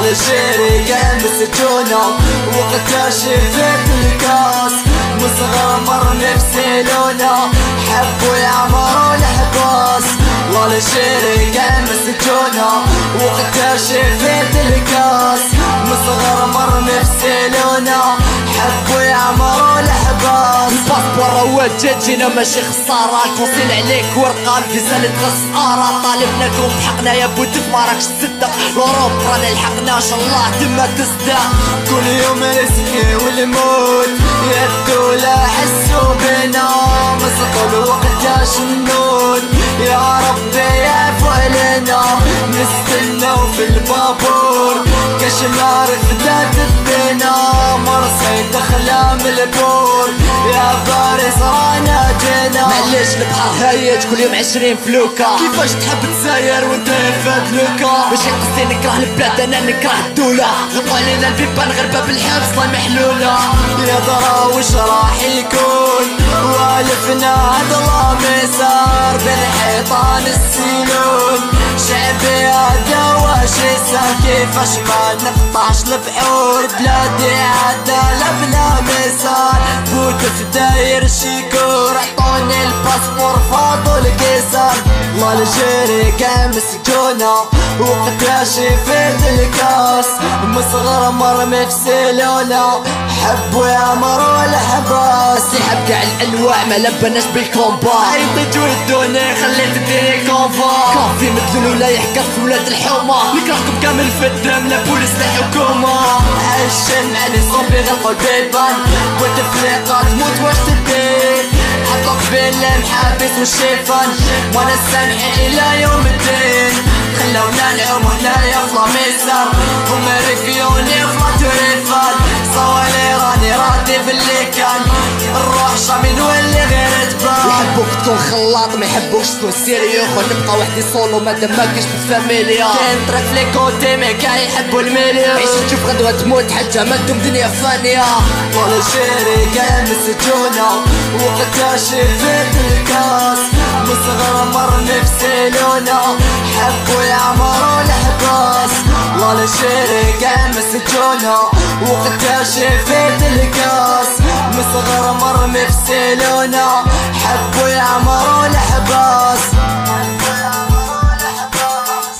الجيري مسجونة وقتها شفت الكاس مصغر مر نفسي لونه حبوا يعمروا الحباس والجيري مسجونة وقتها شفت الكاس مصغر هو جينا ماشي خسارة. كونسيل عليك ورقة في سالة غسارة طالبنا كون حقنا يا بوتف ما راكش تصدق لوروب رانا لحقنا شاء الله تما تصدق كل يوم رزقي والموت يا الدولة حسوا بنا. الوقت يا شنود يا ربي يعفو علينا نستناو في البابور. كاش نار فدات الدنا مرسي دخلة من البور. جينا معليش البحر هايج كل يوم عشرين فلوكا كيفاش تحب تساير وانت فات لوكا؟ ماشي قصدي نكره البلاد أنا نكره الدولة. غلقوا علينا البيبان غير باب الحبس الله محلولة. يا ترى وش راح يكون؟ وألفنا الله مسار بين حيطان السنون. شعبي كيفاش ما نقطعش البحور بلادي عدا بلا مسار فوت في داير شيكور عطوني الباسبور فاضو القيصر الله الجيري كان مسجونة وقتها شفت الكاس. مصغر مرمي في سيلونة حبوا يامروا الحباس سحب كاع الانواع ما لبناش بالكومبا عيطت ودوني خليت الدنيا ولا يحكر في ولاد الحومة نكرهكم كامل في الدم لا بوليس لا حكومة عايشين علي صوبي غلقوا البيبان والتفريقات موت واش تدير حطوا قبيل المحابس والشيفان. وأنا سامحين إلى يوم الدين. خلونا نعوم هنايا في لاميسار هما ريفيوني في لاتوريفان صوالي راني راضي باللي كان. الروح شامي نولي خلاط ما يحبوكش تكون سيريو خو نبقى وحدي سولو مادام ما كاينش بالفاميليا. كاين طريق في لي كوتي مي كاع يحبوا المليون عيش تشوف غدوة تموت حتى ما تدوم دنيا فانية. ولا شيري كان مسجونة وقتها شفت الكاس. مصغر مر نفسي لونه حبوا يعمروا الحباس. ولا شيري كان مسجونة وقتها شفت الكاس. مصغر مر نفسي لونه حبوا يعمروا الحباس حبوا يعمروا الحباس